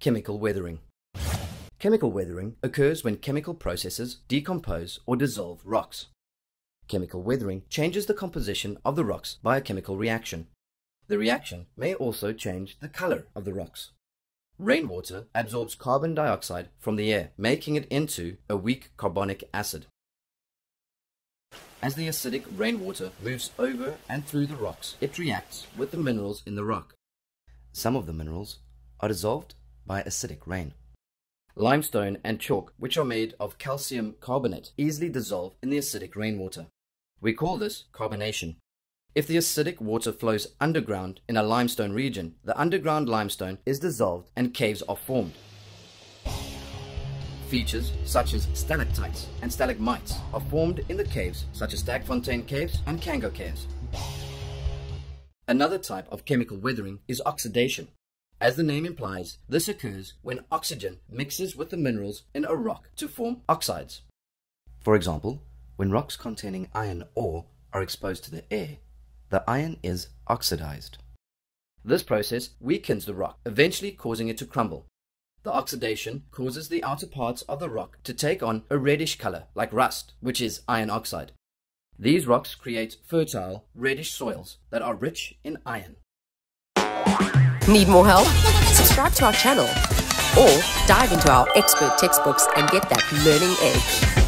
Chemical weathering. Chemical weathering occurs when chemical processes decompose or dissolve rocks. Chemical weathering changes the composition of the rocks by a chemical reaction. The reaction may also change the color of the rocks. Rainwater absorbs carbon dioxide from the air, making it into a weak carbonic acid. As the acidic rainwater moves over and through the rocks, it reacts with the minerals in the rock. Some of the minerals are dissolved by acidic rain. Limestone and chalk, which are made of calcium carbonate, easily dissolve in the acidic rainwater. We call this carbonation. If the acidic water flows underground in a limestone region, the underground limestone is dissolved and caves are formed. Features such as stalactites and stalagmites are formed in the caves such as Sterkfontein caves and Cango caves. Another type of chemical weathering is oxidation. As the name implies, this occurs when oxygen mixes with the minerals in a rock to form oxides. For example, when rocks containing iron ore are exposed to the air, the iron is oxidized. This process weakens the rock, eventually causing it to crumble. The oxidation causes the outer parts of the rock to take on a reddish color, like rust, which is iron oxide. These rocks create fertile, reddish soils that are rich in iron. Need more help? Subscribe to our channel or dive into our expert textbooks and get that learning edge.